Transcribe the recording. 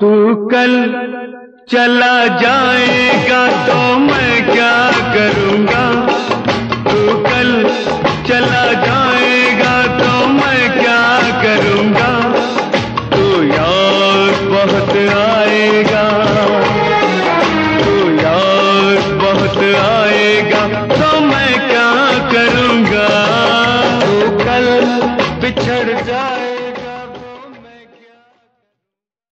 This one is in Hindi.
तू कल चला जाएगा तो मैं क्या करूँगा? तू कल चला जाएगा तो मैं क्या करूँगा? तू यार बहुत आएगा। तू यार बहुत आएगा तो मैं क्या करूँगा? तू कल पिछड़ जाए